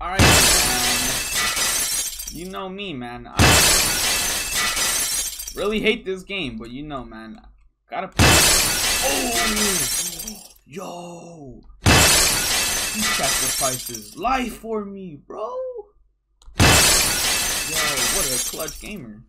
Alright. You know me, man. I really hate this game, but you know, man. Gotta play. Oh! Yo! He sacrifices life for me, bro! Yo, what a clutch gamer.